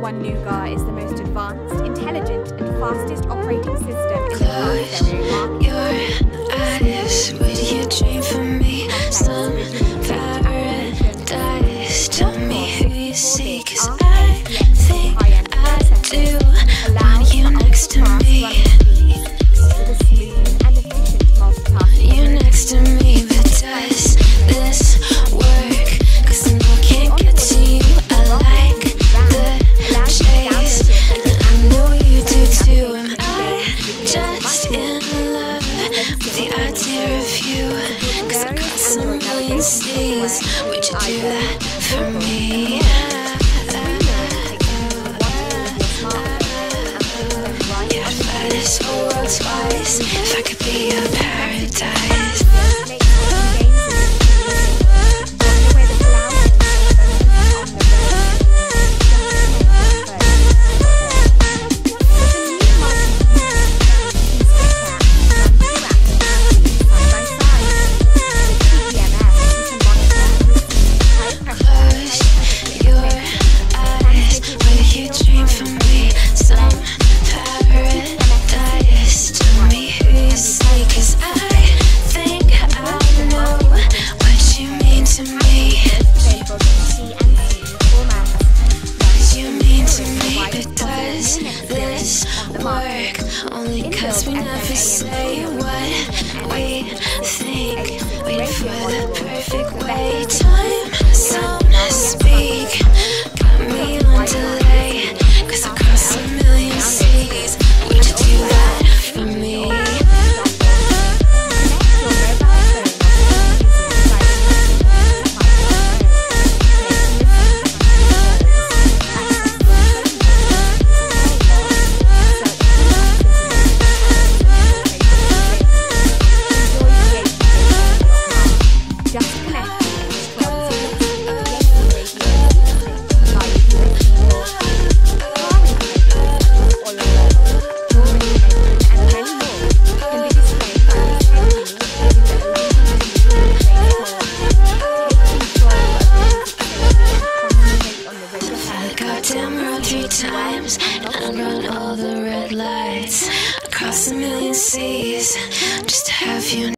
One Nougat is the most advanced, intelligent, and fastest operating system in the car the idea of you? Cause I got some million C's. Would you do that for me? Yeah, I'd fly this whole world twice if I could be your paradise. available you mean to me it does this work only cause we never say what we think. across a million seas just to have you